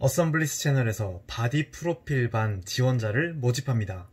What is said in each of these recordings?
어썸블리스 채널에서 바디 프로필 반 지원자를 모집합니다.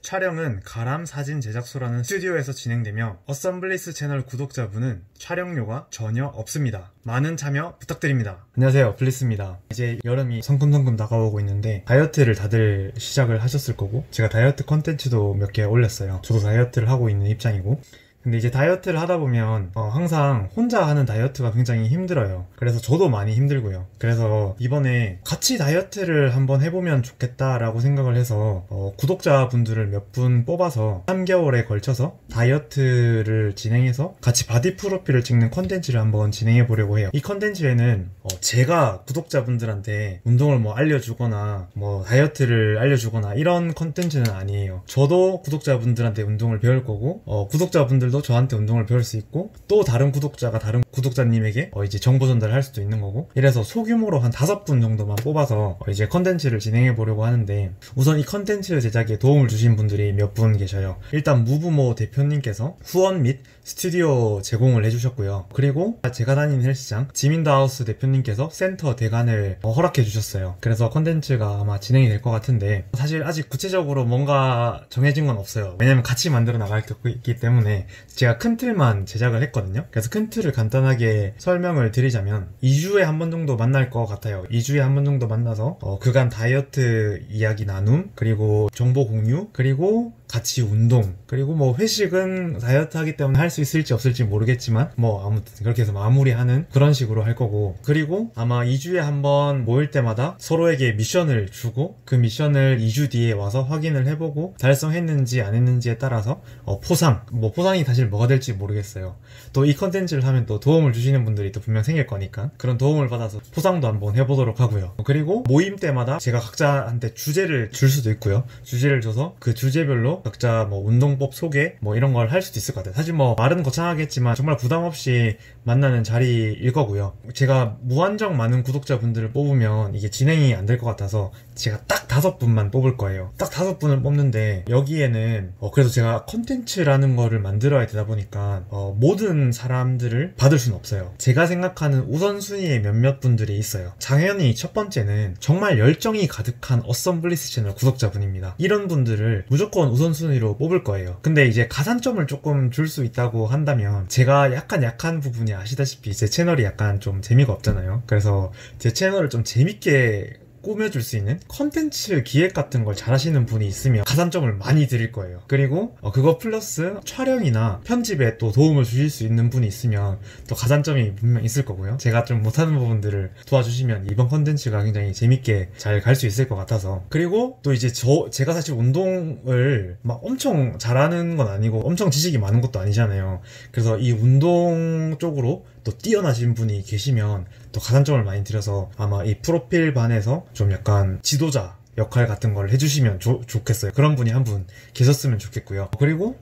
촬영은 가람 사진 제작소라는 스튜디오에서 진행되며 어썸블리스 채널 구독자분은 촬영료가 전혀 없습니다. 많은 참여 부탁드립니다. 안녕하세요 블리스입니다. 이제 여름이 성큼성큼 다가오고 있는데 다이어트를 다들 시작을 하셨을 거고 제가 다이어트 컨텐츠도 몇 개 올렸어요. 저도 다이어트를 하고 있는 입장이고 근데 이제 다이어트를 하다 보면 어, 항상 혼자 하는 다이어트가 굉장히 힘들어요. 그래서 저도 많이 힘들고요. 그래서 이번에 같이 다이어트를 한번 해보면 좋겠다라고 생각을 해서 어, 구독자분들을 몇 분 뽑아서 3개월에 걸쳐서 다이어트를 진행해서 같이 바디 프로필을 찍는 컨텐츠를 한번 진행해 보려고 해요. 이 컨텐츠에는 어, 제가 구독자분들한테 운동을 뭐 알려주거나 뭐 다이어트를 알려주거나 이런 컨텐츠는 아니에요. 저도 구독자분들한테 운동을 배울 거고 어, 구독자분들 도 저한테 운동을 배울 수 있고 또 다른 구독자가 다른 구독자님에게 어, 이제 정보 전달을 할 수도 있는 거고 이래서 소규모로 한 다섯 분 정도만 뽑아서 어, 이제 컨텐츠를 진행해 보려고 하는데 우선 이 컨텐츠 제작에 도움을 주신 분들이 몇 분 계셔요. 일단 무부모 대표님께서 후원 및 스튜디오 제공을 해주셨고요. 그리고 제가 다니는 헬스장 지민더하우스 대표님께서 센터 대관을 어, 허락해 주셨어요. 그래서 컨텐츠가 아마 진행이 될 것 같은데 사실 아직 구체적으로 뭔가 정해진 건 없어요. 왜냐면 같이 만들어 나갈 게 있기 때문에 제가 큰 틀만 제작을 했거든요. 그래서 큰 틀을 간단하게 설명을 드리자면 2주에 한 번 정도 만날 것 같아요. 2주에 한 번 정도 만나서 어, 그간 다이어트 이야기 나눔 그리고 정보 공유 그리고 같이 운동 그리고 뭐 회식은 다이어트 하기 때문에 할 수 있을지 없을지 모르겠지만 뭐 아무튼 그렇게 해서 마무리하는 그런 식으로 할 거고. 그리고 아마 2주에 한번 모일 때마다 서로에게 미션을 주고 그 미션을 2주 뒤에 와서 확인을 해보고 달성했는지 안 했는지에 따라서 어, 포상 뭐 포상이 사실 뭐가 될지 모르겠어요. 또 이 컨텐츠를 하면 또 도움을 주시는 분들이 또 분명 생길 거니까 그런 도움을 받아서 포상도 한번 해보도록 하고요. 그리고 모임 때마다 제가 각자한테 주제를 줄 수도 있고요. 주제를 줘서 그 주제별로 각자 뭐 운동법 소개 뭐 이런 걸 할 수도 있을 것 같아요. 사실 뭐 말은 거창하겠지만 정말 부담 없이 만나는 자리일 거고요. 제가 무한정 많은 구독자분들을 뽑으면 이게 진행이 안 될 것 같아서 제가 딱 다섯 분만 뽑을 거예요. 딱 다섯 분을 뽑는데 여기에는 어 그래서 제가 컨텐츠라는 거를 만들어야 되다 보니까 어 모든 사람들을 받을 수는 없어요. 제가 생각하는 우선순위에 몇몇 분들이 있어요. 당연히 첫 번째는 정말 열정이 가득한 어썸블리스 채널 구독자분입니다. 이런 분들을 무조건 우선순위로 뽑을 거예요. 근데 이제 가산점을 조금 줄 수 있다고 한다면 제가 약간 약한 부분이 아시다시피 제 채널이 약간 좀 재미가 없잖아요. 그래서 제 채널을 좀 재밌게 꾸며줄 수 있는 컨텐츠 기획 같은 걸 잘하시는 분이 있으면 가산점을 많이 드릴 거예요. 그리고 어, 그거 플러스 촬영이나 편집에 또 도움을 주실 수 있는 분이 있으면 또 가산점이 분명 있을 거고요. 제가 좀 못하는 부분들을 도와주시면 이번 컨텐츠가 굉장히 재밌게 잘 갈 수 있을 것 같아서 그리고 또 이제 저 제가 사실 운동을 막 엄청 잘하는 건 아니고 엄청 지식이 많은 것도 아니잖아요. 그래서 이 운동 쪽으로 또 뛰어나신 분이 계시면 또 가산점을 많이 드려서 아마 이 프로필 반에서 좀 약간 지도자 역할 같은 걸 해주시면 조, 좋겠어요. 그런 분이 한 분 계셨으면 좋겠고요. 그리고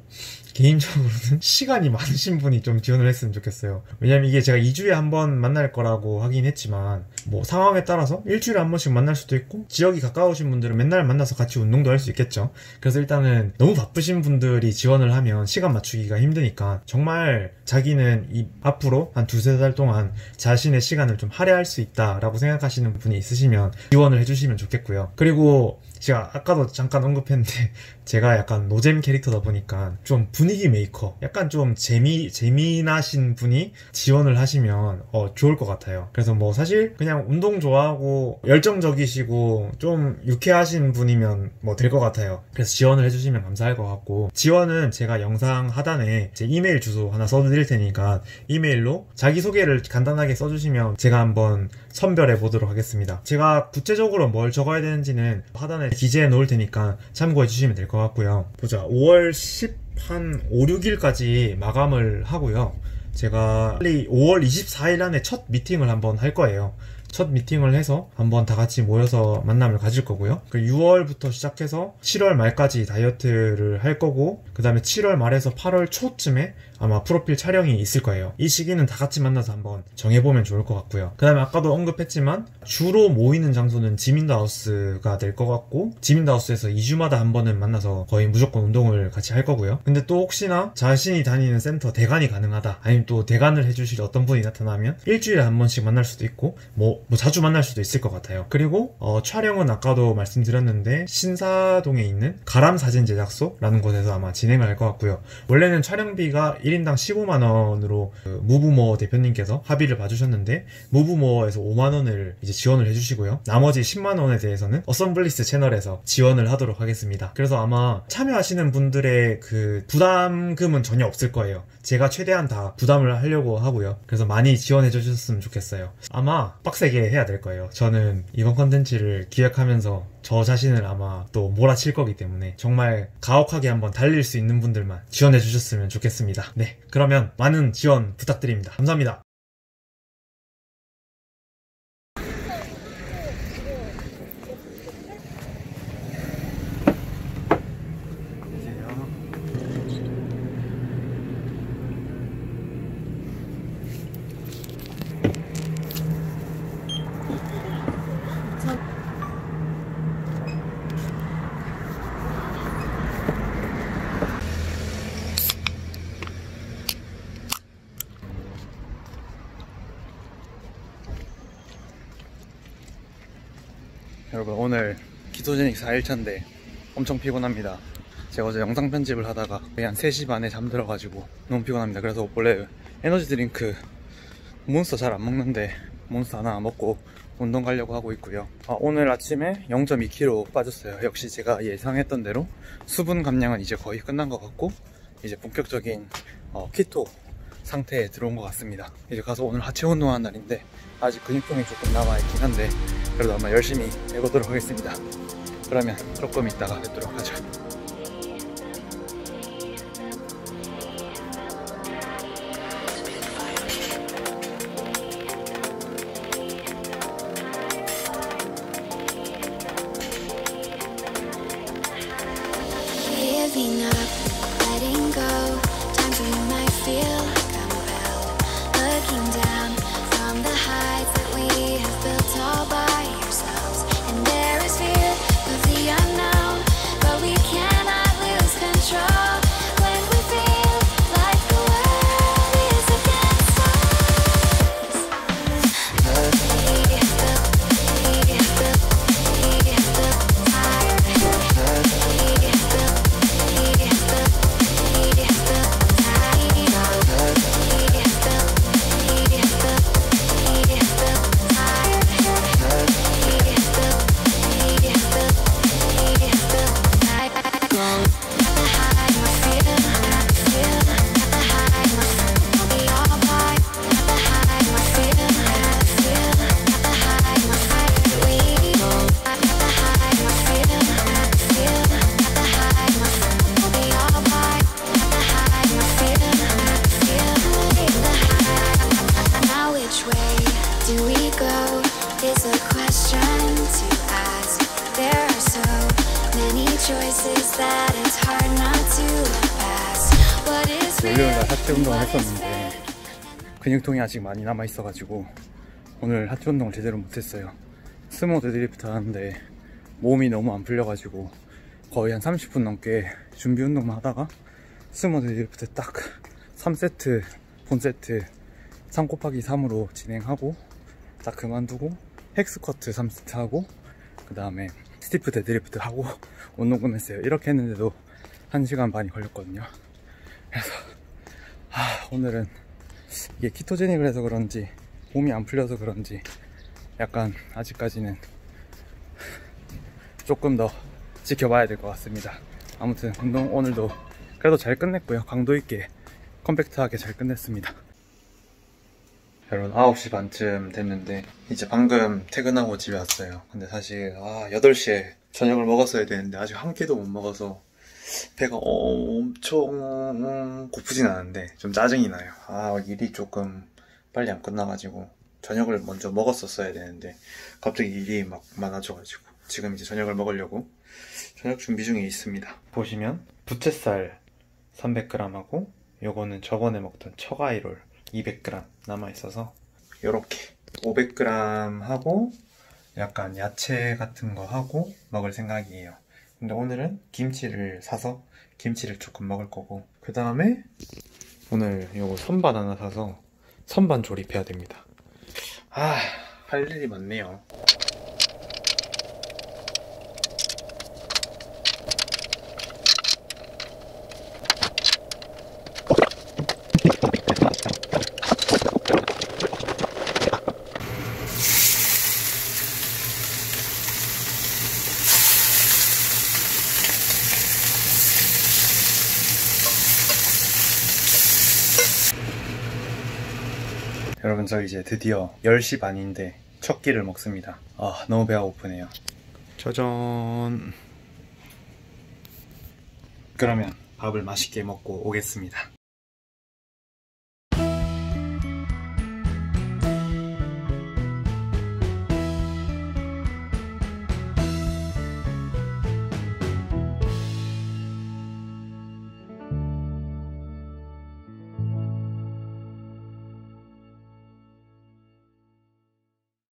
개인적으로는 시간이 많으신 분이 좀 지원을 했으면 좋겠어요. 왜냐면 이게 제가 2주에 한 번 만날 거라고 하긴 했지만 뭐 상황에 따라서 일주일에 한 번씩 만날 수도 있고 지역이 가까우신 분들은 맨날 만나서 같이 운동도 할 수 있겠죠. 그래서 일단은 너무 바쁘신 분들이 지원을 하면 시간 맞추기가 힘드니까 정말 자기는 이 앞으로 한 두세 달 동안 자신의 시간을 좀 할애할 수 있다라고 생각하시는 분이 있으시면 지원을 해주시면 좋겠고요. 그리고 제가 아까도 잠깐 언급했는데 제가 약간 노잼 캐릭터다 보니까 좀 분위기 메이커. 약간 좀 재미 재미나신 분이 지원을 하시면 어 좋을 것 같아요. 그래서 뭐 사실 그냥 운동 좋아하고 열정적이시고 좀 유쾌하신 분이면 뭐 될 것 같아요. 그래서 지원을 해주시면 감사할 것 같고. 지원은 제가 영상 하단에 제 이메일 주소 하나 써드릴 테니까 이메일로 자기 소개를 간단하게 써주시면 제가 한번 선별해 보도록 하겠습니다. 제가 구체적으로 뭘 적어야 되는지는 하단에 기재해 놓을 테니까 참고해 주시면 될 것 같고요. 보자. 5월 10 한 5, 6일까지 마감을 하고요. 제가 빨리 5월 24일 안에 첫 미팅을 한번 할 거예요 첫 미팅을 해서 한번 다 같이 모여서 만남을 가질 거고요. 그 6월부터 시작해서 7월 말까지 다이어트를 할 거고 그 다음에 7월 말에서 8월 초쯤에 아마 프로필 촬영이 있을 거예요. 이 시기는 다 같이 만나서 한번 정해보면 좋을 것 같고요. 그 다음에 아까도 언급했지만 주로 모이는 장소는 지민다우스가 될 것 같고 지민다우스에서 2주마다 한 번은 만나서 거의 무조건 운동을 같이 할 거고요. 근데 또 혹시나 자신이 다니는 센터 대관이 가능하다 아니면 또 대관을 해주실 어떤 분이 나타나면 일주일에 한 번씩 만날 수도 있고 뭐, 뭐 자주 만날 수도 있을 것 같아요. 그리고 어, 촬영은 아까도 말씀드렸는데 신사동에 있는 가람 사진 제작소라는 곳에서 아마 진행을 할 것 같고요. 원래는 촬영비가 1인당 15만 원으로 그 무부모 대표님께서 합의를 봐주셨는데 무부모에서 5만 원을 이제 지원을 해주시고요. 나머지 10만 원에 대해서는 어썸블리스 채널에서 지원을 하도록 하겠습니다. 그래서 아마 참여하시는 분들의 그 부담금은 전혀 없을 거예요. 제가 최대한 다 부담을 하려고 하고요. 그래서 많이 지원해 주셨으면 좋겠어요. 아마 빡세게 해야 될 거예요. 저는 이번 컨텐츠를 기획하면서 저 자신을 아마 또 몰아칠 거기 때문에 정말 가혹하게 한번 달릴 수 있는 분들만 지원해 주셨으면 좋겠습니다. 네. 그러면 많은 지원 부탁드립니다. 감사합니다. 여러분 오늘 ketogenic 4일차인데 엄청 피곤합니다. 제가 어제 영상 편집을 하다가 거의 한 3시 반에 잠들어가지고 너무 피곤합니다. 그래서 원래 에너지 드링크 몬스터 잘 안 먹는데 몬스터 하나 먹고 운동 가려고 하고 있고요. 아, 오늘 아침에 0.2kg 빠졌어요. 역시 제가 예상했던 대로 수분 감량은 이제 거의 끝난 것 같고 이제 본격적인 어, keto 상태에 들어온 것 같습니다. 이제 가서 오늘 하체 운동하는 날인데 아직 근육통이 조금 남아있긴 한데 그래도 아마 열심히 해보도록 하겠습니다. 그러면 조금 있다가 뵙도록 하죠 choices that it's hard not to pass. What is real? 월요일 날 하체 운동을 했었는데 근육통이 아직 많이 남아 있어가지고 오늘 하체 운동을 제대로 못했어요 sumo deadlift 하는데 몸이 너무 안 풀려가지고 거의 한 30분 넘게 준비 운동만 하다가 sumo deadlift 딱 3세트 본세트 3 곱하기 3으로 진행하고 딱 그만두고 hack squat 3세트 하고 그 다음에 stiff deadlift 하고 운동 끝냈어요. 이렇게 했는데도 1시간 반이 걸렸거든요. 그래서 아, 오늘은 이게 ketogenic을 해서 그런지 몸이 안 풀려서 그런지 약간 아직까지는 조금 더 지켜봐야 될 것 같습니다. 아무튼 운동 오늘도 그래도 잘 끝냈고요. 강도 있게 compact하게 잘 끝냈습니다 여러분 9시 반쯤 됐는데 이제 방금 퇴근하고 집에 왔어요 근데 사실 아 8시에 저녁을 먹었어야 되는데 아직 한 끼도 못 먹어서 배가 엄청 고프진 않은데 좀 짜증이 나요 아 일이 조금 빨리 안 끝나가지고 저녁을 먼저 먹었었어야 되는데 갑자기 일이 막 많아져가지고 지금 이제 저녁을 먹으려고 저녁 준비 중에 있습니다. 보시면 부채살 300g하고 요거는 저번에 먹던 처가이롤 200g 남아 있어서 요렇게 500g 하고 약간 야채 같은 거 하고 먹을 생각이에요. 근데 오늘은 김치를 사서 김치를 조금 먹을 거고 그 다음에 오늘 요거 선반 하나 사서 선반 조립해야 됩니다. 아, 할 일이 많네요. 여러분 저 이제 드디어 10시 반인데 첫 끼를 먹습니다. 아 너무 배가 고프네요. 짜잔. 그러면 밥을 맛있게 먹고 오겠습니다